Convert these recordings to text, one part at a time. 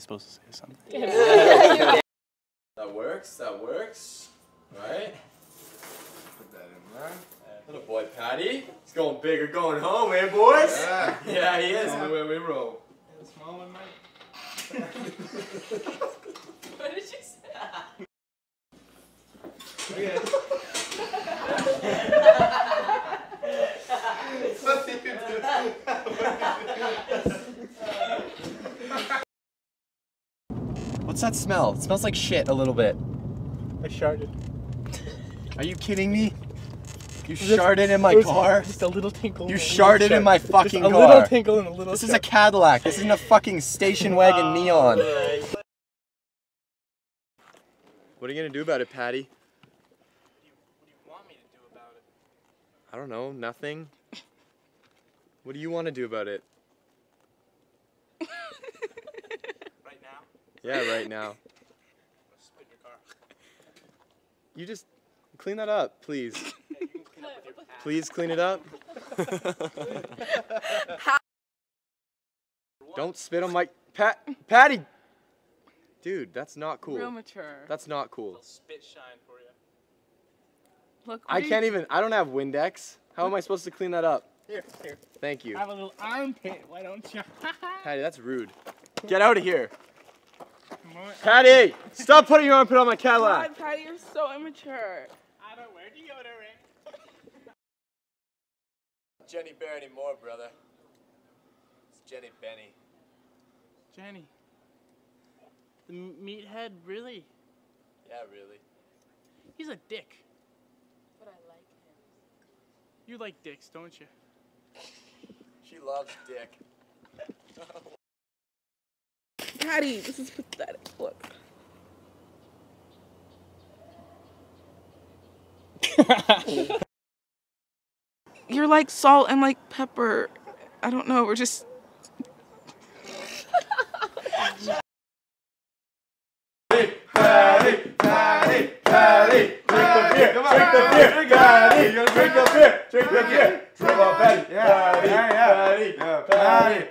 supposed to say something? That works, that works. Right? Put that in there. Little boy Paddy. He's going big or going home, eh, boys? Yeah. Yeah, he is. That's the only way we roll. Small one, mate. What did you say? What What's that smell? It smells like shit a little bit. I sharted. Are you kidding me? You Just- sharted in my car? Just a little tinkle. You and a sharted in shart. my Just fucking a car. A little tinkle and a little. This is a. Cadillac. This isn't a fucking station wagon oh, neon. What are you gonna do about it, Paddy? What do you want me to do about it? I don't know, nothing. What do you want to do about it? Right now, Yeah, right now. I'm gonna spit in your car. You just clean that up, please. Yeah, clean up with your. Please clean it up. Don't spit on my Pat Paddy. Dude, that's not cool. Real mature. That's not cool. Spit shine for you. Look, I can't you- even. I don't have Windex. How am I supposed to clean that up? Here, here. Thank you, I have a little armpit. Why don't you? Paddy. That's rude. Get out of here, Come on. Paddy. Stop putting your armpit on my Cadillac. God, Paddy, you're so immature. I don't wear deodorant. Jenny Bear anymore, brother. It's Jenny Benny. Jenny. The meathead, really? Yeah, really. He's a dick. But I like him. You like dicks, don't you? She loves dick. Paddy, this is pathetic. Look. You're like salt and like pepper. I don't know. We're just. Paddy, Paddy, Paddy, drink the beer, drink the beer, Paddy, drink the beer, drink the beer. Drink the Paddy, yeah, yeah, yeah, Paddy.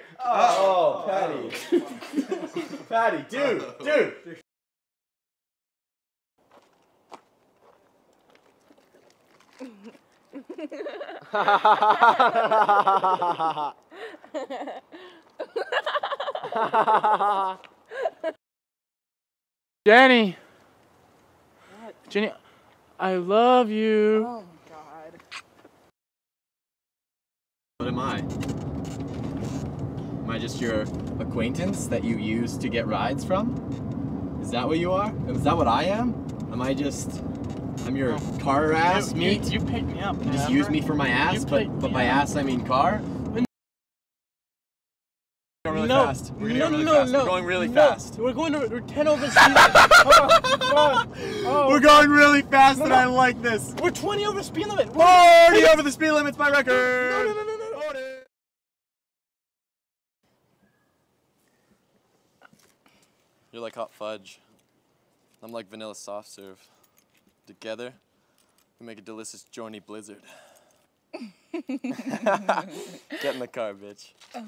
Paddy. Paddy, dude, dude. Jenny. Jenny, I love you. Oh my god. What am I? Am I just your acquaintance that you use to get rides from? Is that what you are? Is that what I am? Am I just? I'm your car ass you, meat. You, you picked me up. You just use me for my ass, but but me by up. ass I mean car. Really no, fast. We're no, going really no, fast. no, We're going really no. fast. We're going to we're 10 over speed limit. Come on, come on. Oh, We're going really fast, No, and. I like this. we're 20 over speed limit. We're- Already over the speed limit's my record. No, no, no, no, no. Already. You're like hot fudge. I'm like vanilla soft serve. Together, we make a delicious Journey Blizzard. Get in the car, bitch. Oh.